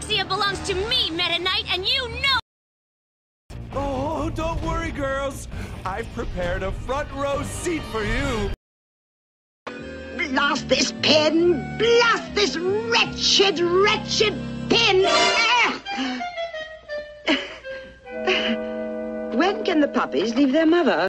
Alexia belongs to me, Meta Knight, and you know Oh, don't worry, girls. I've prepared a front row seat for you. Blast this pin! Blast this wretched, wretched pin! When can the puppies leave their mother?